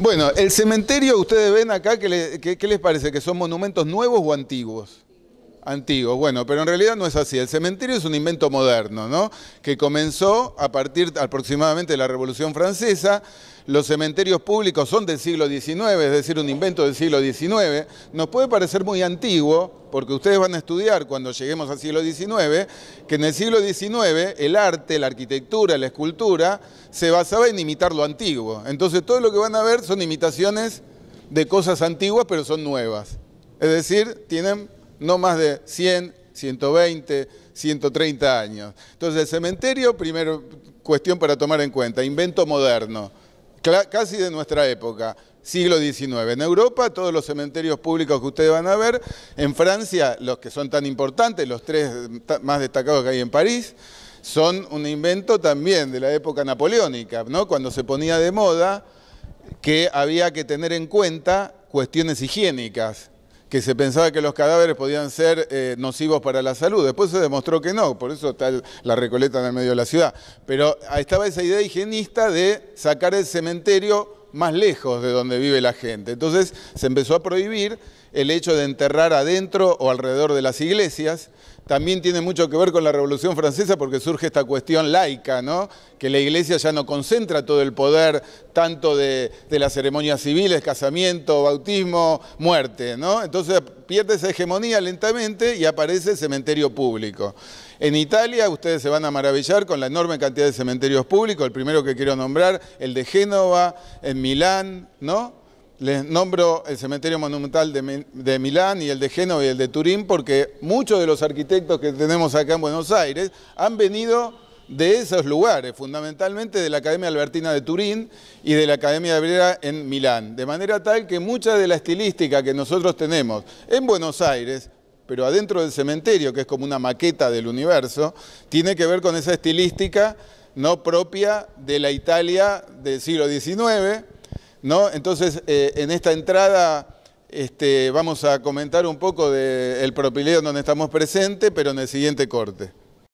Bueno, el cementerio, ustedes ven acá, ¿qué, qué les parece? ¿Que son monumentos nuevos o antiguos? Antiguos, bueno, pero en realidad no es así. El cementerio es un invento moderno, ¿no? Que comenzó a partir aproximadamente de la Revolución Francesa. Los cementerios públicos son del siglo XIX, es decir, un invento del siglo XIX. Nos puede parecer muy antiguo, porque ustedes van a estudiar cuando lleguemos al siglo XIX, que en el siglo XIX el arte, la arquitectura, la escultura, se basaba en imitar lo antiguo. Entonces todo lo que van a ver son imitaciones de cosas antiguas, pero son nuevas. Es decir, tienen no más de 100, 120, 130 años. Entonces el cementerio, primero cuestión para tomar en cuenta, invento moderno, casi de nuestra época, siglo XIX. En Europa, todos los cementerios públicos que ustedes van a ver, en Francia, los que son tan importantes, los tres más destacados que hay en París, son un invento también de la época napoleónica, ¿no? cuando se ponía de moda que había que tener en cuenta cuestiones higiénicas que se pensaba que los cadáveres podían ser eh, nocivos para la salud. Después se demostró que no, por eso está la recoleta en el medio de la ciudad. Pero estaba esa idea higienista de sacar el cementerio más lejos de donde vive la gente. Entonces se empezó a prohibir el hecho de enterrar adentro o alrededor de las iglesias. También tiene mucho que ver con la Revolución Francesa porque surge esta cuestión laica, ¿no? que la iglesia ya no concentra todo el poder tanto de, las ceremonias civiles, casamiento, bautismo, muerte. ¿no? Entonces pierde esa hegemonía lentamente y aparece el cementerio público. En Italia ustedes se van a maravillar con la enorme cantidad de cementerios públicos. El primero que quiero nombrar, el de Génova, en Milán, ¿no? Les nombro el cementerio monumental de, Milán y el de Génova y el de Turín porque muchos de los arquitectos que tenemos acá en Buenos Aires han venido de esos lugares, fundamentalmente de la Academia Albertina de Turín y de la Academia de Brera en Milán. De manera tal que mucha de la estilística que nosotros tenemos en Buenos Aires, pero adentro del cementerio, que es como una maqueta del universo, tiene que ver con esa estilística no propia de la Italia del siglo XIX, ¿no? Entonces, eh, en esta entrada este, vamos a comentar un poco del propileo donde estamos presentes, pero en el siguiente corte.